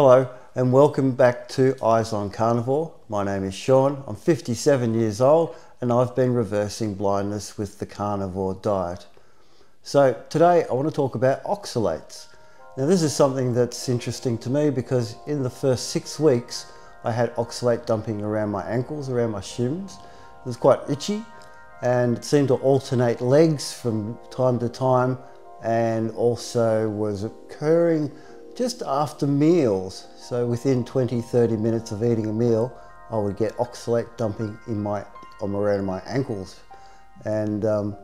Hello and welcome back to Eyes on Carnivore. My name is Sean, I'm 57 years old and I've been reversing blindness with the carnivore diet. So today I want to talk about oxalates. Now this is something that's interesting to me because in the first six weeks I had oxalate dumping around my ankles, around my shins. It was quite itchy and it seemed to alternate legs from time to time and also was occurring just after meals. So within 20, 30 minutes of eating a meal, I would get oxalate dumping in my, around my ankles. And um,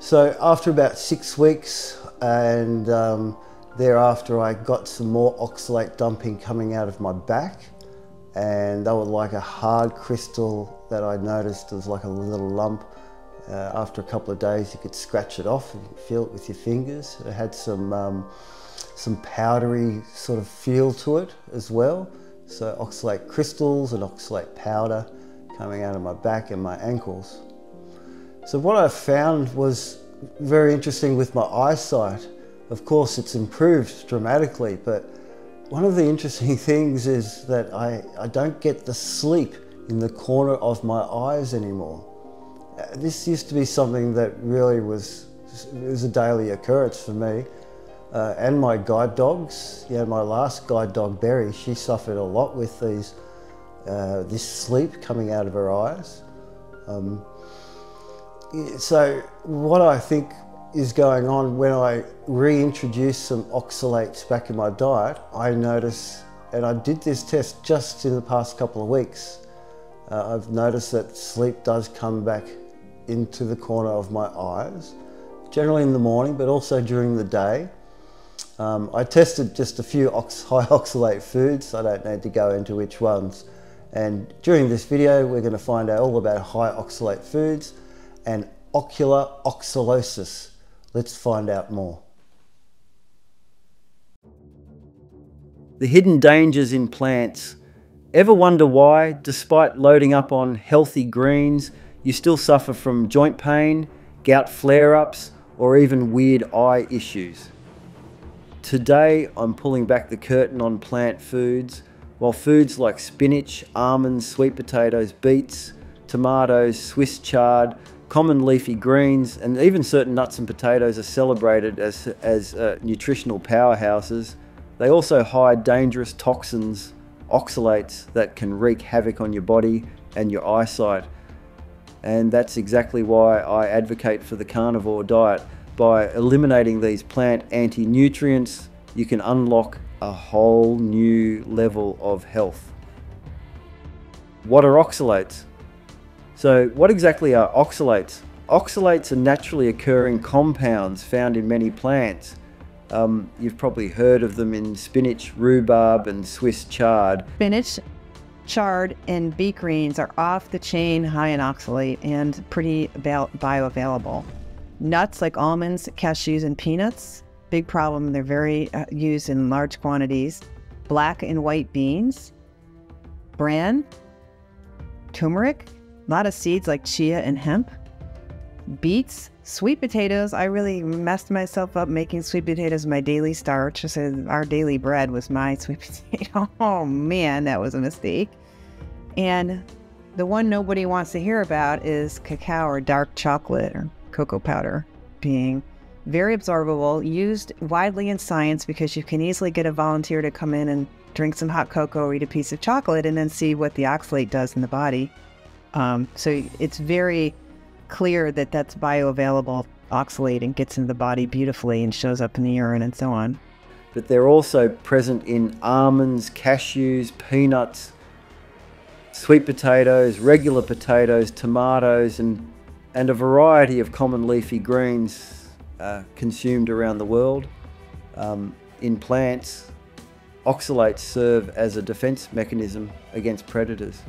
so after about six weeks and um, thereafter I got some more oxalate dumping coming out of my back and they were like a hard crystal that I noticed was like a little lump. Uh, after a couple of days you could scratch it off and feel it with your fingers. It had some um, some powdery sort of feel to it as well. So oxalate crystals and oxalate powder coming out of my back and my ankles. So what I found was very interesting with my eyesight. Of course, it's improved dramatically, but one of the interesting things is that I, I don't get the sleep in the corner of my eyes anymore. Uh, this used to be something that really was, was a daily occurrence for me uh, and my guide dogs. Yeah, my last guide dog, Berry, she suffered a lot with these, uh, this sleep coming out of her eyes. Um, so what I think is going on when I reintroduce some oxalates back in my diet, I notice, and I did this test just in the past couple of weeks, uh, I've noticed that sleep does come back into the corner of my eyes, generally in the morning, but also during the day. Um, I tested just a few high oxalate foods, I don't need to go into which ones. And during this video, we're going to find out all about high oxalate foods and ocular oxalosis. Let's find out more. The hidden dangers in plants. Ever wonder why, despite loading up on healthy greens, you still suffer from joint pain, gout flare ups, or even weird eye issues? Today I'm pulling back the curtain on plant foods, while foods like spinach, almonds, sweet potatoes, beets, tomatoes, Swiss chard, common leafy greens, and even certain nuts and potatoes are celebrated as, as uh, nutritional powerhouses. They also hide dangerous toxins, oxalates, that can wreak havoc on your body and your eyesight. And that's exactly why I advocate for the carnivore diet by eliminating these plant anti-nutrients, you can unlock a whole new level of health. What are oxalates? So what exactly are oxalates? Oxalates are naturally occurring compounds found in many plants. Um, you've probably heard of them in spinach, rhubarb, and Swiss chard. Spinach, chard, and beet greens are off the chain high in oxalate and pretty bioavailable. Nuts like almonds, cashews, and peanuts, big problem. They're very uh, used in large quantities. Black and white beans, bran, turmeric, a lot of seeds like chia and hemp, beets, sweet potatoes. I really messed myself up making sweet potatoes my daily starch. Our daily bread was my sweet potato. Oh man, that was a mistake. And the one nobody wants to hear about is cacao or dark chocolate or cocoa powder being very absorbable, used widely in science because you can easily get a volunteer to come in and drink some hot cocoa or eat a piece of chocolate and then see what the oxalate does in the body. Um, so it's very clear that that's bioavailable oxalate and gets into the body beautifully and shows up in the urine and so on. But they're also present in almonds, cashews, peanuts, sweet potatoes, regular potatoes, tomatoes, and and a variety of common leafy greens uh, consumed around the world. Um, in plants, oxalates serve as a defense mechanism against predators.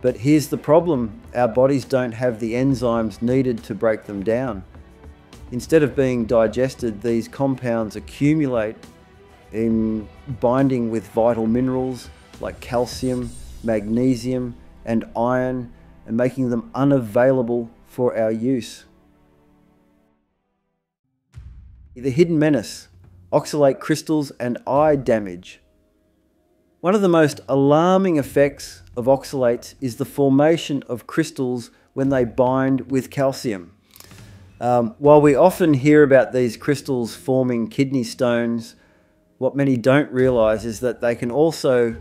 But here's the problem our bodies don't have the enzymes needed to break them down. Instead of being digested, these compounds accumulate in binding with vital minerals like calcium, magnesium, and iron and making them unavailable for our use. The hidden menace. oxalate crystals, and eye damage. One of the most alarming effects of oxalates is the formation of crystals when they bind with calcium. Um, while we often hear about these crystals forming kidney stones, what many don't realize is that they can also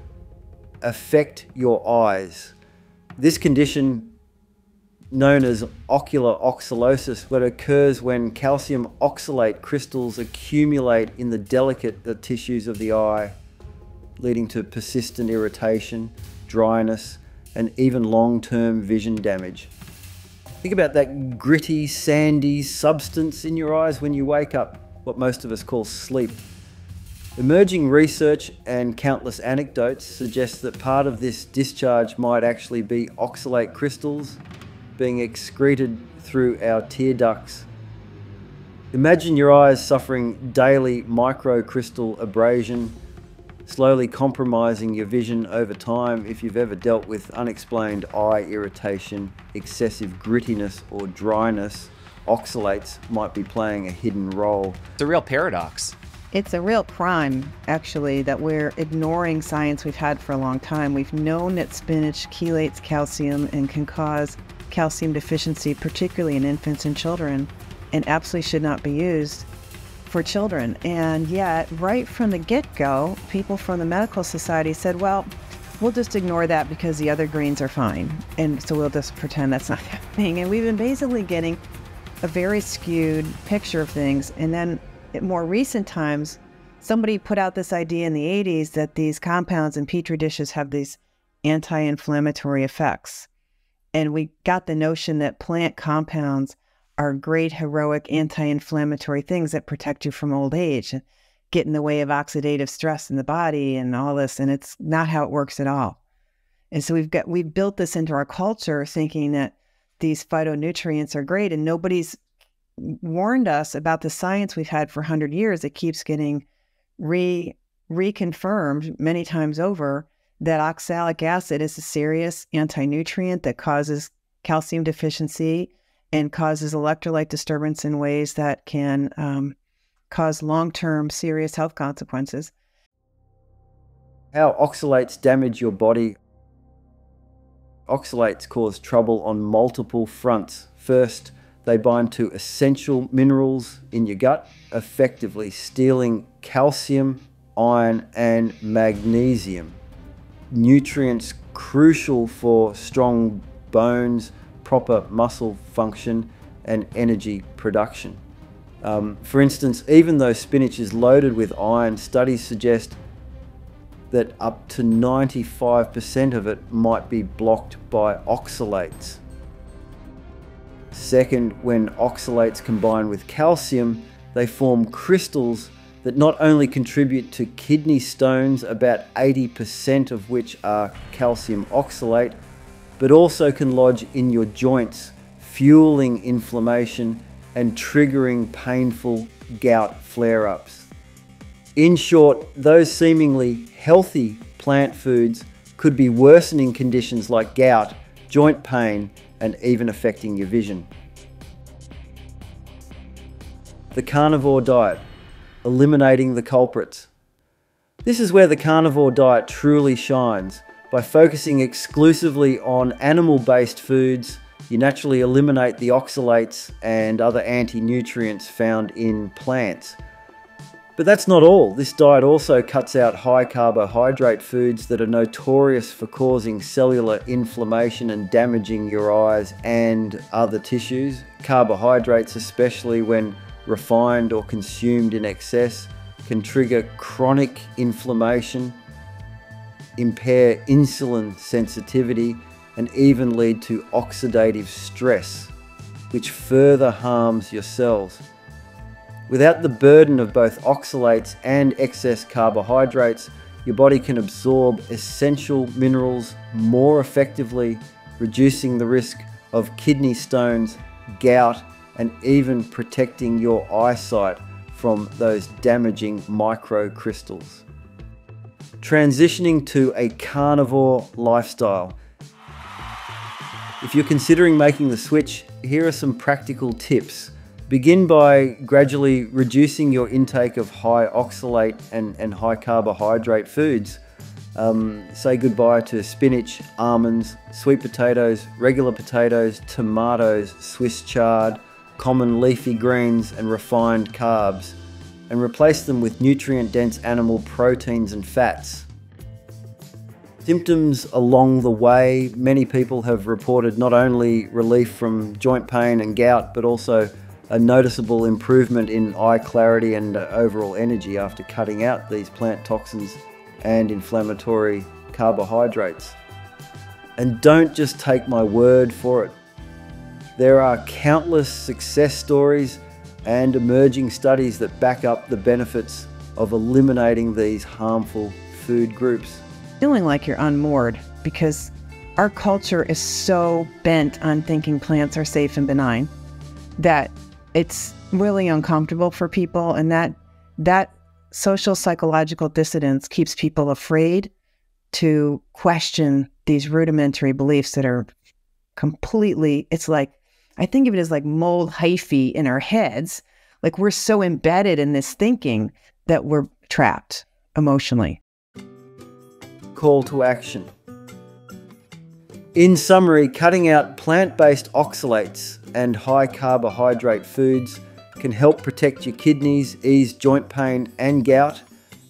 affect your eyes. This condition, known as ocular oxalosis, what occurs when calcium oxalate crystals accumulate in the delicate the tissues of the eye, leading to persistent irritation, dryness, and even long term vision damage. Think about that gritty, sandy substance in your eyes when you wake up, what most of us call sleep. Emerging research and countless anecdotes suggest that part of this discharge might actually be oxalate crystals being excreted through our tear ducts. Imagine your eyes suffering daily microcrystal abrasion slowly compromising your vision over time if you've ever dealt with unexplained eye irritation, excessive grittiness, or dryness. Oxalates might be playing a hidden role. It's a real paradox. It's a real crime, actually, that we're ignoring science we've had for a long time. We've known that spinach chelates calcium and can cause calcium deficiency, particularly in infants and children, and absolutely should not be used for children. And yet, right from the get go, people from the medical society said, well, we'll just ignore that because the other greens are fine. And so we'll just pretend that's not happening. And we've been basically getting a very skewed picture of things. And then in more recent times, somebody put out this idea in the 80s that these compounds in petri dishes have these anti inflammatory effects. And we got the notion that plant compounds are great, heroic, anti inflammatory things that protect you from old age, and get in the way of oxidative stress in the body and all this. And it's not how it works at all. And so we've got, we've built this into our culture thinking that these phytonutrients are great and nobody's warned us about the science we've had for 100 years that keeps getting re reconfirmed many times over that oxalic acid is a serious anti-nutrient that causes calcium deficiency and causes electrolyte disturbance in ways that can um, cause long term serious health consequences. How oxalates damage your body. Oxalates cause trouble on multiple fronts. First, they bind to essential minerals in your gut, effectively stealing calcium, iron, and magnesium. Nutrients crucial for strong bones, proper muscle function and energy production. Um, for instance, even though spinach is loaded with iron, studies suggest that up to 95% of it might be blocked by oxalates. Second, when oxalates combine with calcium, they form crystals that not only contribute to kidney stones, about 80% of which are calcium oxalate, but also can lodge in your joints, fueling inflammation and triggering painful gout flare ups. In short, those seemingly healthy plant foods could be worsening conditions like gout, joint pain, and even affecting your vision. The carnivore diet, eliminating the culprits. This is where the carnivore diet truly shines. By focusing exclusively on animal based foods, you naturally eliminate the oxalates and other anti nutrients found in plants. But that's not all. This diet also cuts out high carbohydrate foods that are notorious for causing cellular inflammation and damaging your eyes and other tissues. Carbohydrates, especially when refined or consumed in excess, can trigger chronic inflammation impair insulin sensitivity, and even lead to oxidative stress, which further harms your cells. Without the burden of both oxalates and excess carbohydrates, your body can absorb essential minerals more effectively, reducing the risk of kidney stones, gout, and even protecting your eyesight from those damaging microcrystals transitioning to a carnivore lifestyle. If you're considering making the switch, here are some practical tips. Begin by gradually reducing your intake of high oxalate and, and high carbohydrate foods. Um, say goodbye to spinach, almonds, sweet potatoes, regular potatoes, tomatoes, Swiss chard, common leafy greens, and refined carbs, and replace them with nutrient dense animal proteins and fats. Symptoms along the way, many people have reported not only relief from joint pain and gout, but also a noticeable improvement in eye clarity and uh, overall energy after cutting out these plant toxins and inflammatory carbohydrates. And don't just take my word for it. There are countless success stories and emerging studies that back up the benefits of eliminating these harmful food groups. Feeling like you're unmoored because our culture is so bent on thinking plants are safe and benign that it's really uncomfortable for people and that that social psychological dissonance keeps people afraid to question these rudimentary beliefs that are completely it's like i think of it as like mold hyphae in our heads. Like we're so embedded in this thinking that we're trapped emotionally. Call to action in summary cutting out plant-based oxalates and high carbohydrate foods can help protect your kidneys, ease joint pain and gout,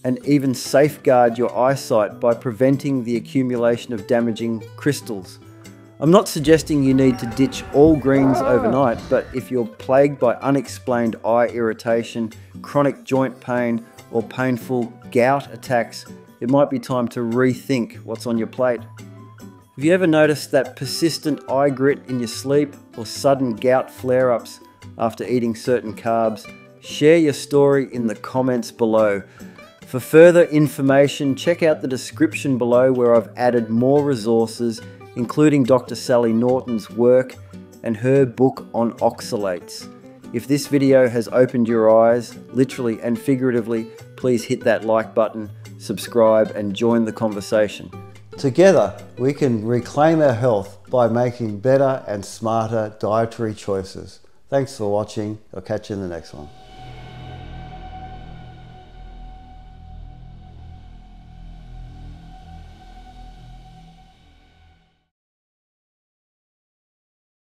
and even safeguard your eyesight by preventing the accumulation of damaging crystals. I'm not suggesting you need to ditch all greens overnight, but if you're plagued by unexplained eye irritation, chronic joint pain, or painful gout attacks, it might be time to rethink what's on your plate. Have you ever noticed that persistent eye grit in your sleep or sudden gout flare ups after eating certain carbs? Share your story in the comments below. For further information, check out the description below where I've added more resources, including Dr. Sally Norton's work and her book on oxalates. If this video has opened your eyes, literally and figuratively, please hit that like button, subscribe, and join the conversation. Together, we can reclaim our health by making better and smarter dietary choices. Thanks for watching. I'll catch you in the next one.